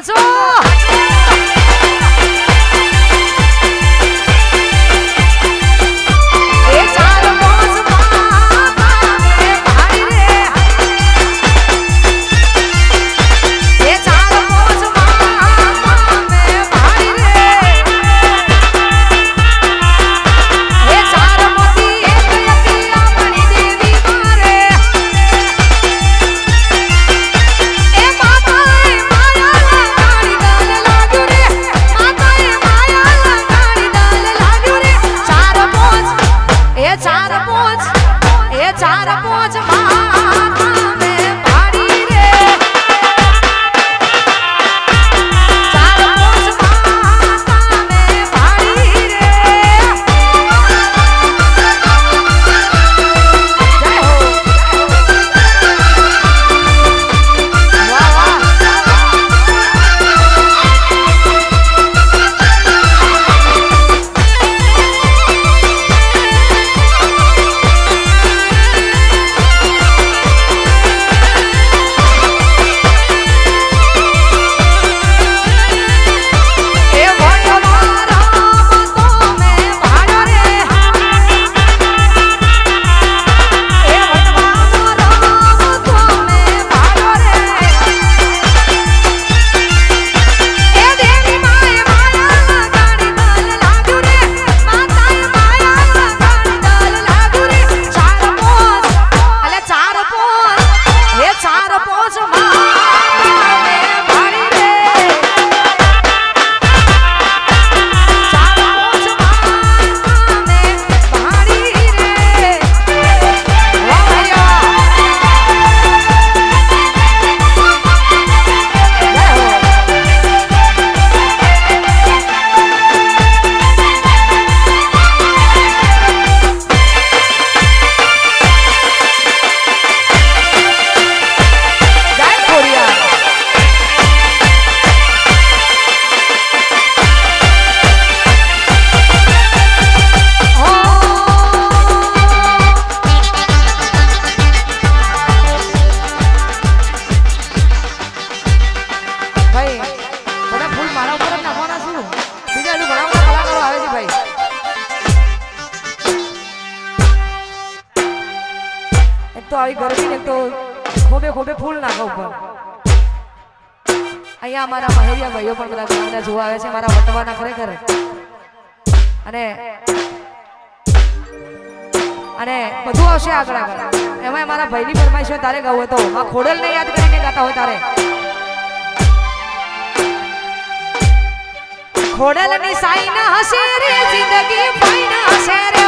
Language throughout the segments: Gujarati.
That's all. તો આવી ગરમી તો ખોબે ખોબે ફૂલ નાખો ઉપર. અહીંયા અમારા મહેરિયા ભાઈઓ પણ બધા ગામને જોવા આવે છે, મારા વટવાના ખરેખર. અને અને બધું આવશે આગળ આગળ. એમાં મારા ભાઈની ફરમાઈશ હોય તારે ગાવું તો. આ ખોડલ ને યાદ કરીને ગાતા હોય તારે. ખોડલ ની સાઈ ના હશે રે, જિંદગી પાઈ ના હશે રે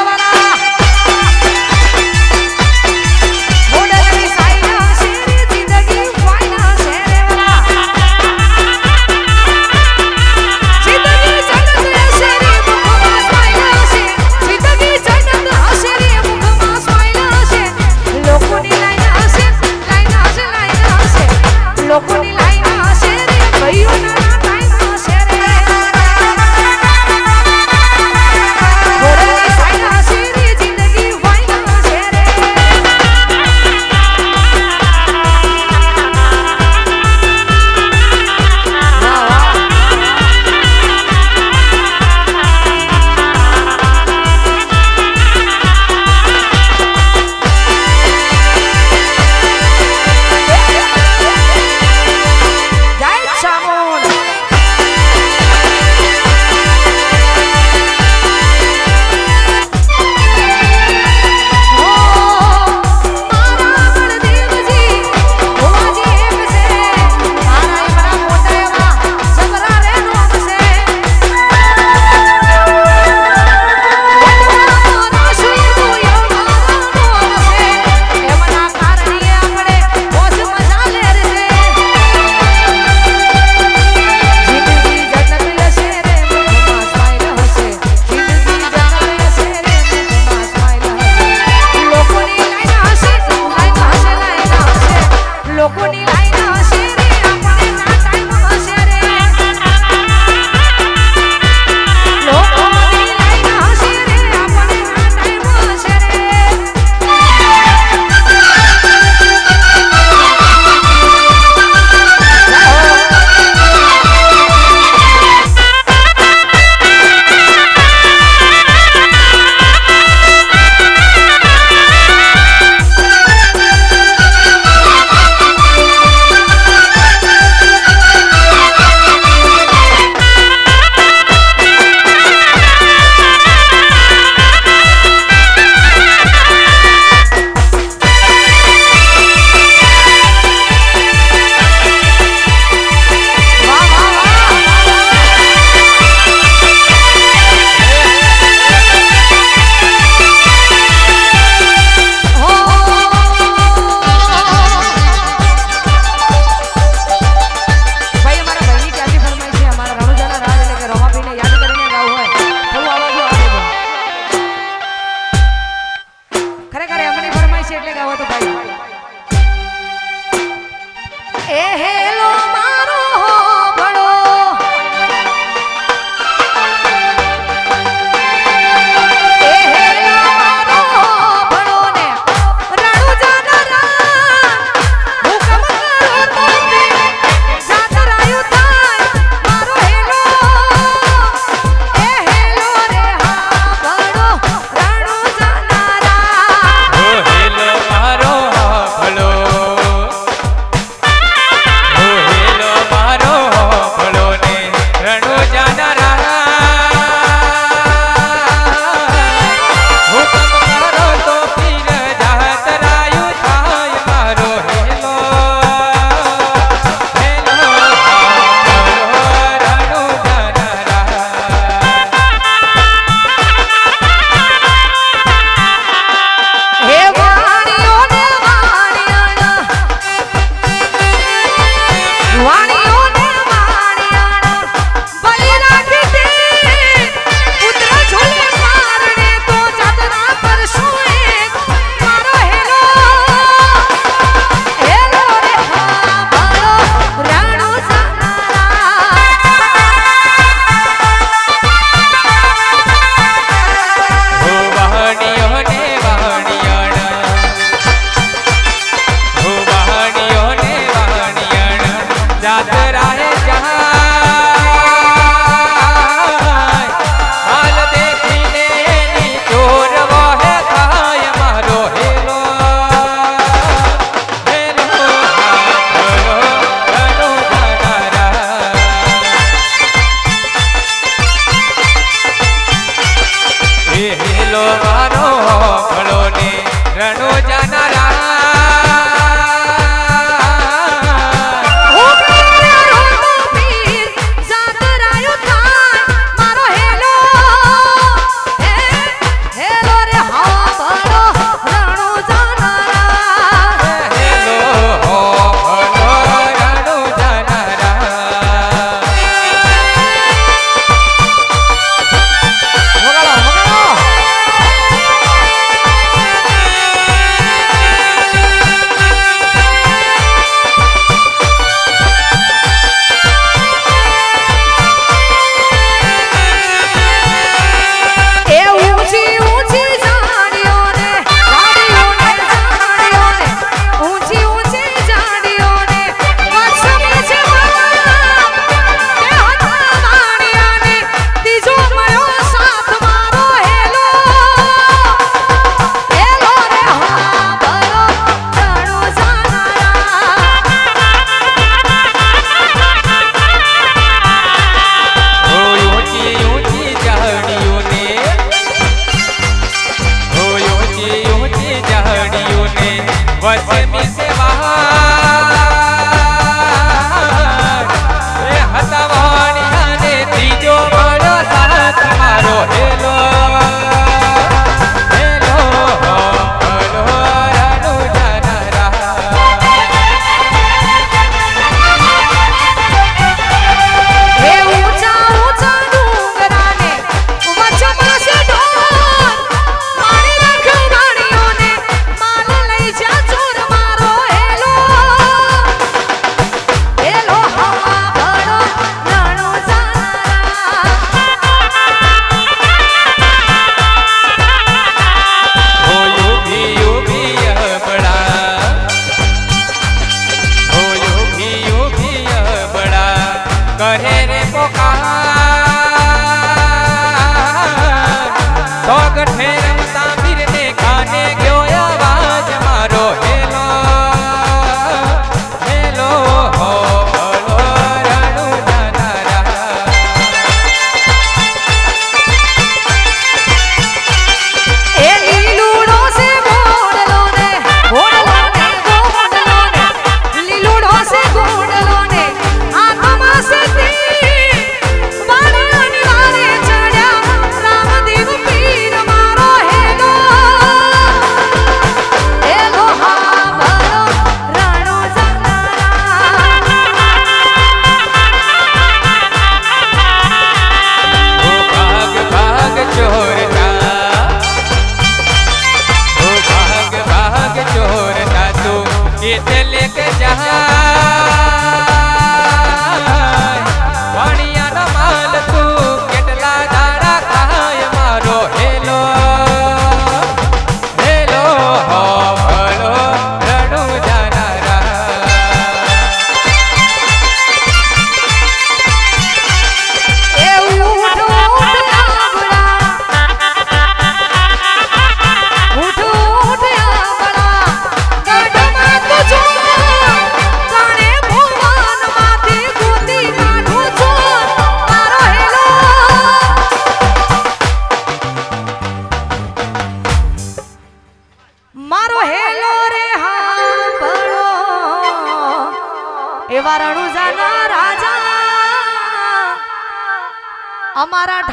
કહે રે પોકાર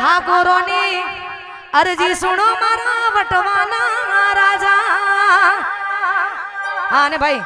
ઠાકોરોની અરજી સુણો મારા વટવાના રાજા હા ને ભાઈ